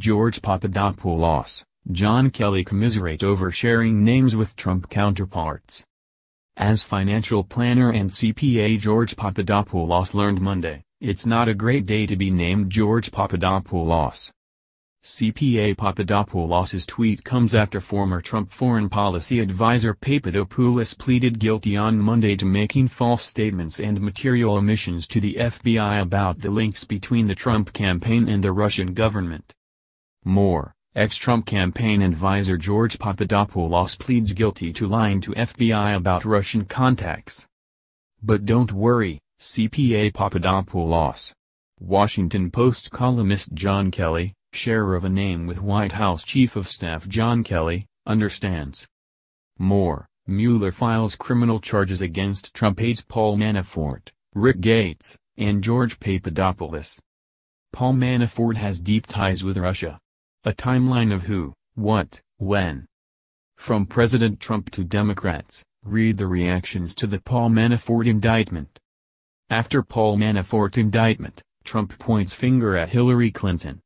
George Papadopoulos, John Kelly commiserate over sharing names with Trump counterparts. As financial planner and CPA George Papadopoulos learned Monday, it's not a great day to be named George Papadopoulos. CPA Papadopoulos's tweet comes after former Trump foreign policy advisor Papadopoulos pleaded guilty on Monday to making false statements and material omissions to the FBI about the links between the Trump campaign and the Russian government. More, ex-Trump campaign advisor George Papadopoulos pleads guilty to lying to FBI about Russian contacts. But don't worry, CPA Papadopoulos. Washington Post columnist John Kelly, share of a name with White House Chief of Staff John Kelly, understands. More, Mueller files criminal charges against Trump aides Paul Manafort, Rick Gates, and George Papadopoulos. Paul Manafort has deep ties with Russia. A timeline of who, what, when. From President Trump to Democrats, read the reactions to the Paul Manafort indictment. After Paul Manafort indictment, Trump points finger at Hillary Clinton.